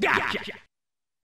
Gotcha! gotcha.